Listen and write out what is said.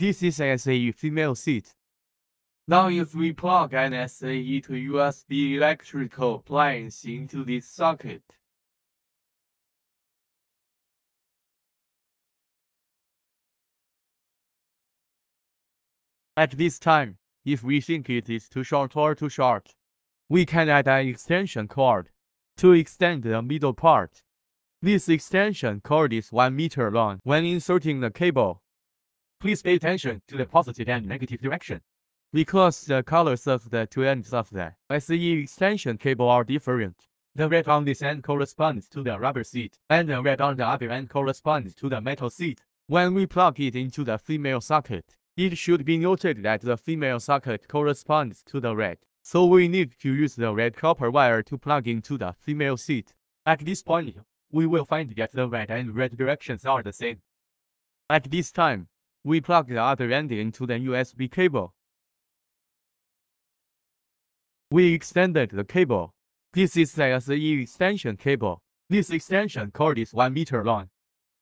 This is SAE female seat. Now if we plug an SAE to USB electrical appliance into this socket, At this time, if we think it is too short or too short, we can add an extension cord to extend the middle part. This extension cord is 1 meter long when inserting the cable. Please pay attention to the positive and negative direction. Because the colors of the two ends of the SAE extension cable are different. The red on this end corresponds to the rubber seat, and the red on the other end corresponds to the metal seat. When we plug it into the female socket, it should be noted that the female socket corresponds to the red, so we need to use the red copper wire to plug into the female seat. At this point, we will find that the red and red directions are the same. At this time, we plug the other end into the USB cable. We extended the cable. This is the SAE extension cable. This extension cord is 1 meter long.